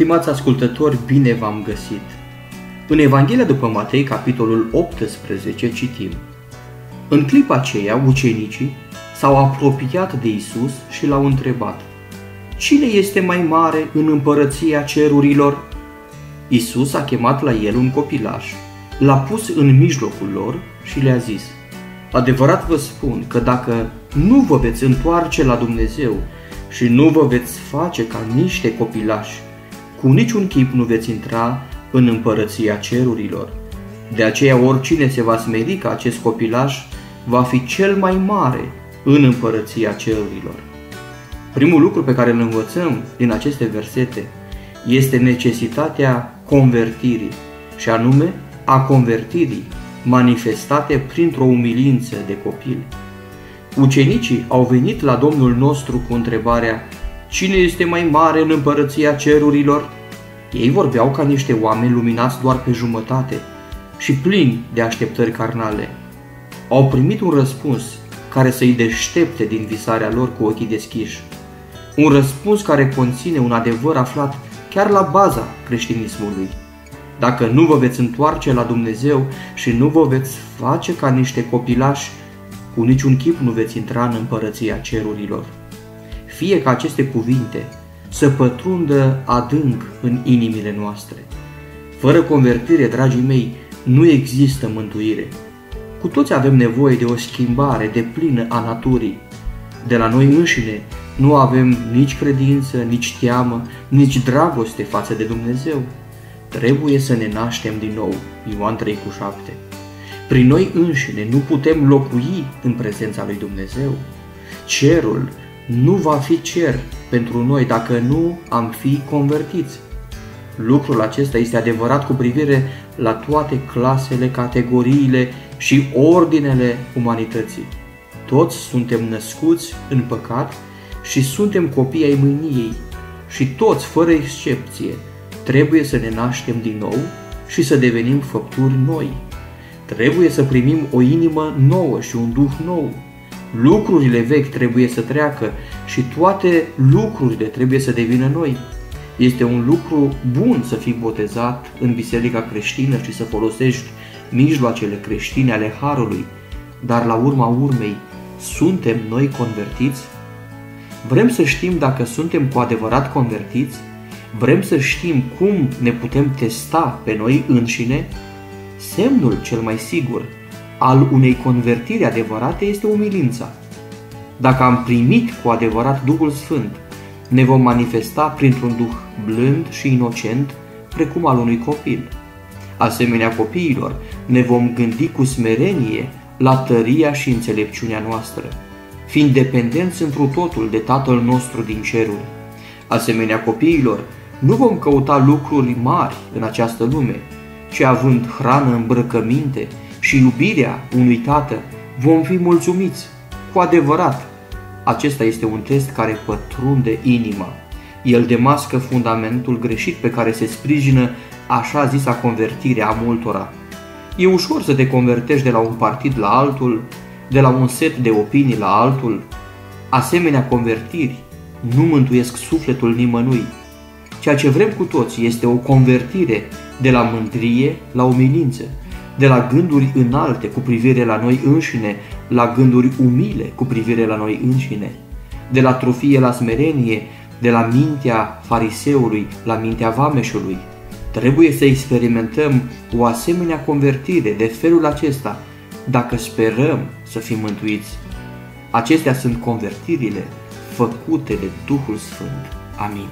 Stimați ascultători, bine v-am găsit! În Evanghelia după Matei, capitolul 18, citim În clipa aceea, ucenicii s-au apropiat de Isus și l-au întrebat Cine este mai mare în împărăția cerurilor? Isus a chemat la el un copilaș, l-a pus în mijlocul lor și le-a zis Adevărat vă spun că dacă nu vă veți întoarce la Dumnezeu și nu vă veți face ca niște copilași, cu niciun chip nu veți intra în împărăția cerurilor. De aceea oricine se va smeri ca acest copilaș va fi cel mai mare în împărăția cerurilor. Primul lucru pe care îl învățăm din aceste versete este necesitatea convertirii, și anume a convertirii manifestate printr-o umilință de copil. Ucenicii au venit la Domnul nostru cu întrebarea Cine este mai mare în împărăția cerurilor? Ei vorbeau ca niște oameni luminați doar pe jumătate și plini de așteptări carnale. Au primit un răspuns care să-i deștepte din visarea lor cu ochii deschiși. Un răspuns care conține un adevăr aflat chiar la baza creștinismului. Dacă nu vă veți întoarce la Dumnezeu și nu vă veți face ca niște copilași, cu niciun chip nu veți intra în împărăția cerurilor. Fie ca aceste cuvinte să pătrundă adânc în inimile noastre. Fără convertire, dragii mei, nu există mântuire. Cu toți avem nevoie de o schimbare de plină a naturii. De la noi înșine nu avem nici credință, nici teamă, nici dragoste față de Dumnezeu. Trebuie să ne naștem din nou. Ioan 3 cu 7. Prin noi înșine nu putem locui în prezența lui Dumnezeu. Cerul nu va fi cer pentru noi dacă nu am fi convertiți. Lucrul acesta este adevărat cu privire la toate clasele, categoriile și ordinele umanității. Toți suntem născuți în păcat și suntem copii ai mâniei și toți, fără excepție, trebuie să ne naștem din nou și să devenim făpturi noi. Trebuie să primim o inimă nouă și un duh nou. Lucrurile vechi trebuie să treacă și toate lucrurile trebuie să devină noi. Este un lucru bun să fii botezat în biserica creștină și să folosești mijloacele creștine ale Harului, dar la urma urmei, suntem noi convertiți? Vrem să știm dacă suntem cu adevărat convertiți? Vrem să știm cum ne putem testa pe noi înșine? Semnul cel mai sigur al unei convertiri adevărate este umilința. Dacă am primit cu adevărat Duhul Sfânt, ne vom manifesta printr-un duh blând și inocent, precum al unui copil. Asemenea copiilor, ne vom gândi cu smerenie la tăria și înțelepciunea noastră, fiind dependenți întru totul de Tatăl nostru din ceruri. Asemenea copiilor, nu vom căuta lucruri mari în această lume, ci având hrană, îmbrăcăminte și iubirea unui tată, vom fi mulțumiți. Cu adevărat, acesta este un test care pătrunde inima. El demască fundamentul greșit pe care se sprijină așa zisa convertire a multora. E ușor să te convertești de la un partid la altul, de la un set de opinii la altul. Asemenea convertiri nu mântuiesc sufletul nimănui. Ceea ce vrem cu toți este o convertire de la mândrie la umilință, de la gânduri înalte cu privire la noi înșine, la gânduri umile cu privire la noi înșine, de la trofie la smerenie, de la mintea fariseului la mintea vameșului. Trebuie să experimentăm o asemenea convertire de felul acesta dacă sperăm să fim mântuiți. Acestea sunt convertirile făcute de Duhul Sfânt. Amin.